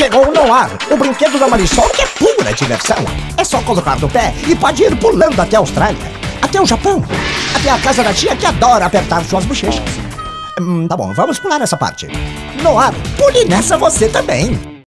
Chegou o Noar, o brinquedo da Marisol que é pura diversão. É só colocar no pé e pode ir pulando até a Austrália, até o Japão, até a casa da tia que adora apertar suas bochechas. Hum, tá bom, vamos pular essa parte. Noar, pule nessa você também.